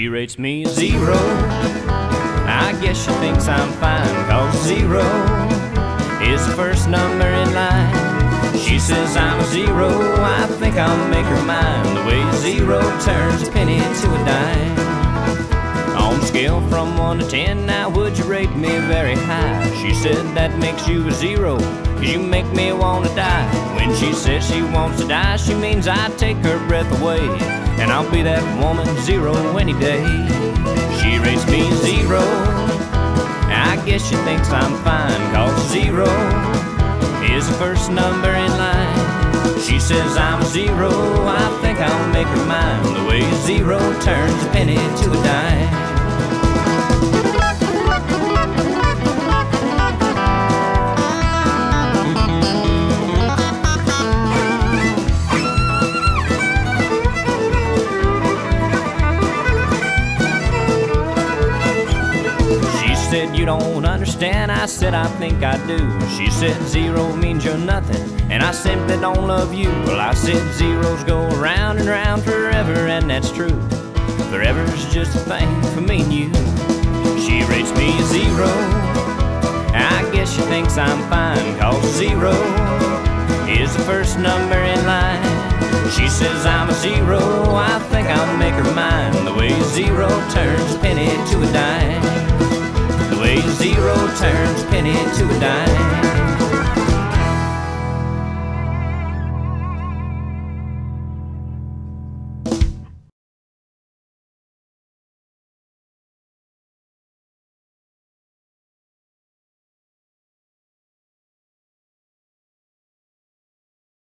She rates me zero. I guess she thinks I'm fine, cause zero is the first number in line. She says I'm a zero, I think I'll make her mine. The way zero turns a penny to a dime. On a scale from 1 to 10, now would you rate me very high? She said that makes you a zero, cause you make me wanna die. When she says she wants to die, she means I take her breath away. And I'll be that woman zero any day. She rates me zero. I guess she thinks I'm fine, cause zero is the first number in line. She says I'm zero, I think I'll make her mine. The way zero turns a penny to a dime. Said, You don't understand. I said, I think I do. She said, Zero means you're nothing, and I simply don't love you. Well, I said, Zeros go round and round forever, and that's true. Forever's just a thing for me and you. She rates me a zero. I guess she thinks I'm fine, cause zero is the first number in line. She says I'm a zero, I think I'll make her mine. The way zero turns penny to a dime. Zero turns penny to a dime.